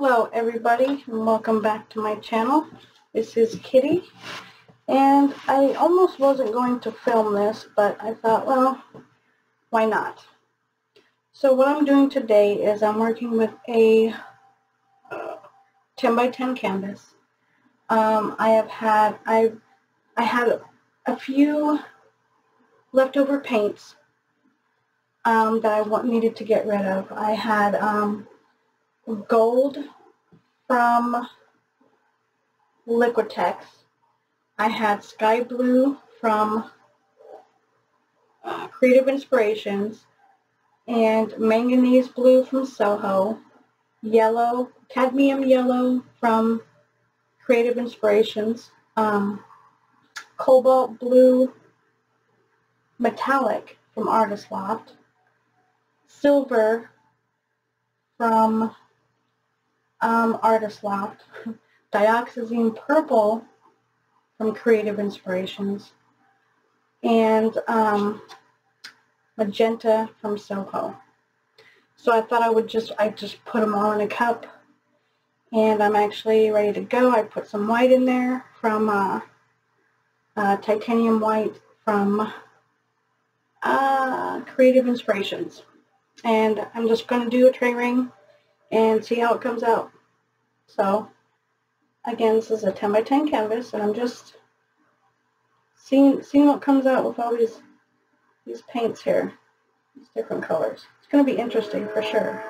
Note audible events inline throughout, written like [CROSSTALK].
Hello everybody and welcome back to my channel. This is Kitty and I almost wasn't going to film this but I thought well why not. So what I'm doing today is I'm working with a uh, 10 by 10 canvas. Um, I have had I I had a few leftover paints um, that I want, needed to get rid of. I had um, gold from Liquitex. I had sky blue from uh, Creative Inspirations and manganese blue from Soho, yellow, cadmium yellow from Creative Inspirations, um, cobalt blue metallic from Artist Loft, silver from um, Artist Loft, [LAUGHS] dioxazine purple from Creative Inspirations, and um, magenta from Soho. So I thought I would just, I just put them all in a cup and I'm actually ready to go. I put some white in there from uh, uh, titanium white from uh, Creative Inspirations. And I'm just going to do a tree ring and see how it comes out. So, again, this is a 10 by 10 canvas, and I'm just seeing seeing what comes out with all these these paints here, these different colors. It's going to be interesting for sure.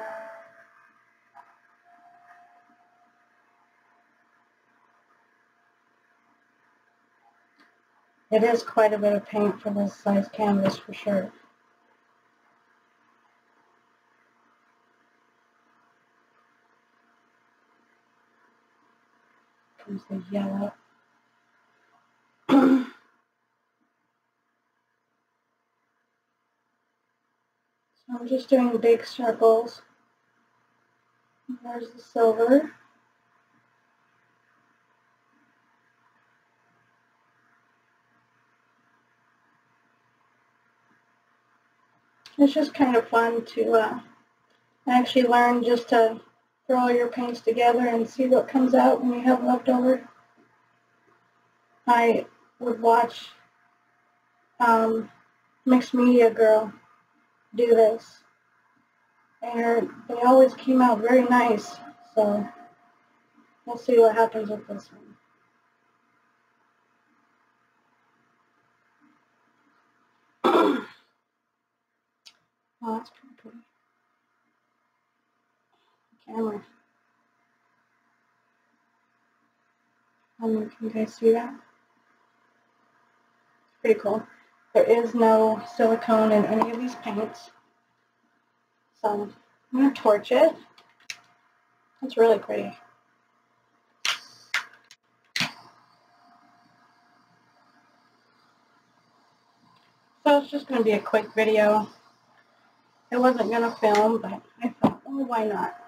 It is quite a bit of paint for this size canvas for sure. Comes the yellow. so I'm just doing big circles. There's the silver. It's just kind of fun to uh, actually learn just to throw all your paints together and see what comes out when you have leftover. I would watch um, Mixed Media Girl do this. And they always came out very nice. So we'll see what happens with this one. [CLEARS THROAT] Oh, that's pretty pretty. Camera. Um, can you guys see that? Pretty cool. There is no silicone in any of these paints. So I'm going to torch it. It's really pretty. So it's just going to be a quick video. I wasn't going to film, but I thought, oh, why not?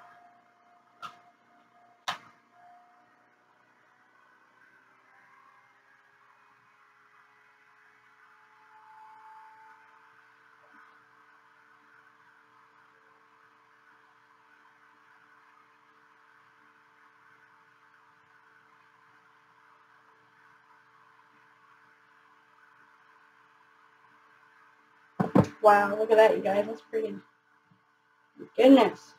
Wow, look at that, you guys. That's pretty. Goodness.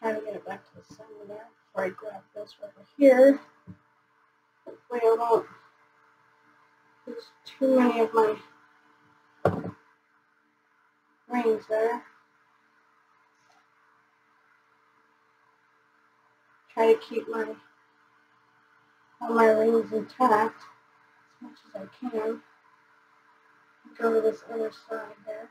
Trying to get it back to the center there before I grab this over here. Hopefully I won't lose too many of my rings there. Try to keep my all my rings intact as much as I can. Go to this other side there.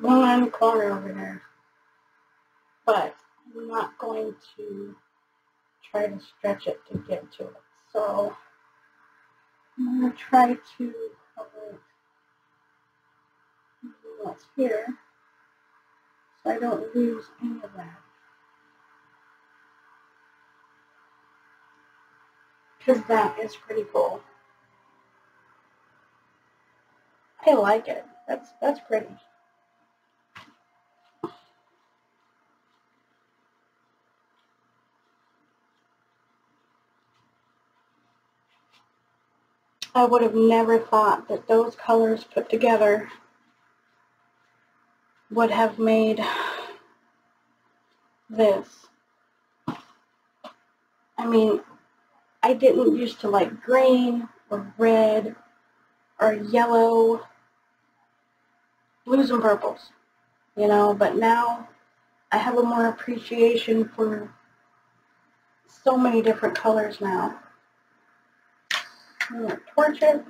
One on the corner over there. But I'm not going to try to stretch it to get to it. So I'm going to try to cover it. what's here so I don't lose any of that. Because that is pretty cool. I like it. That's that's pretty. I would have never thought that those colors put together would have made this. I mean, I didn't used to like green or red or yellow, blues and purples, you know, but now I have a more appreciation for so many different colors now. To torch it.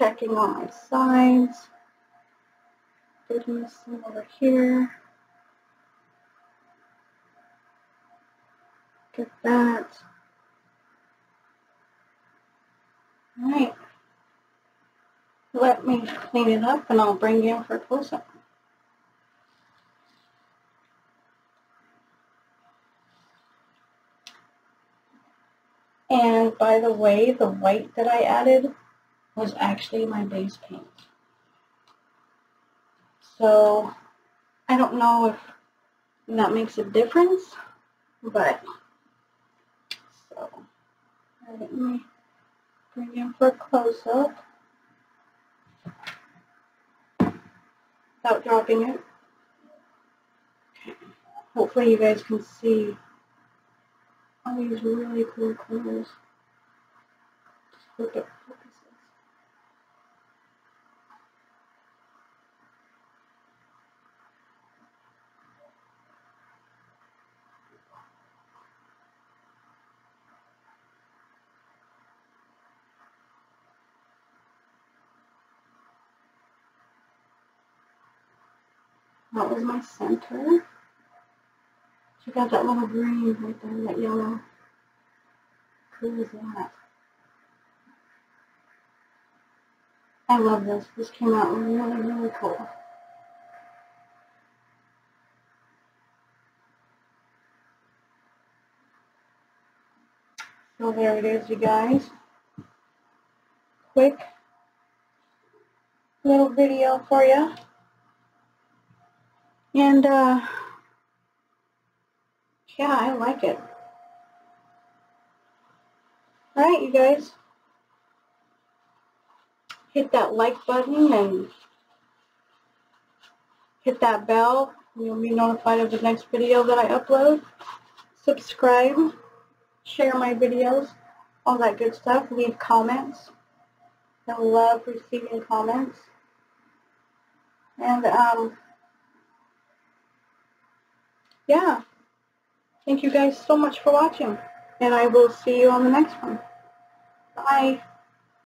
checking on my sides. Did Getting some over here. Get that. All right. Let me clean it up and I'll bring you in for a close-up. And by the way, the white that I added was actually my base paint. So I don't know if that makes a difference, but so let me in for a close-up without dropping it. Hopefully you guys can see all these really cool colors. Just hope it That was my center. Check out that little green right there, that yellow. Cool is that? I love this. This came out really, really cool. So there it is, you guys. Quick little video for you. And, uh, yeah, I like it. Alright, you guys. Hit that like button and hit that bell. You'll be notified of the next video that I upload. Subscribe. Share my videos. All that good stuff. Leave comments. I love receiving comments. And, um, yeah. Thank you guys so much for watching. And I will see you on the next one. Bye.